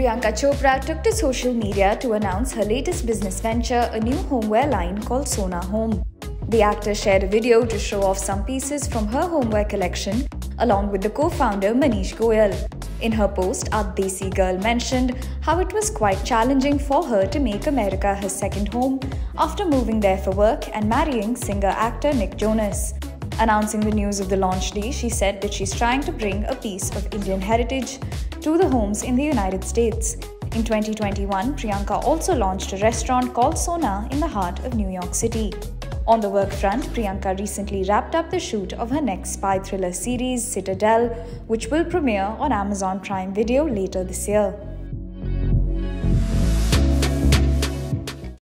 Priyanka Chopra took to social media to announce her latest business venture, a new homeware line called Sona Home. The actor shared a video to show off some pieces from her homeware collection along with the co-founder Maneesh Goyal. In her post, a Desi girl mentioned how it was quite challenging for her to make America her second home after moving there for work and marrying singer-actor Nick Jonas. Announcing the news of the launch day, she said that she's trying to bring a piece of Indian heritage to the homes in the United States. In 2021, Priyanka also launched a restaurant called Sona in the heart of New York City. On the work front, Priyanka recently wrapped up the shoot of her next spy thriller series, Citadel, which will premiere on Amazon Prime Video later this year.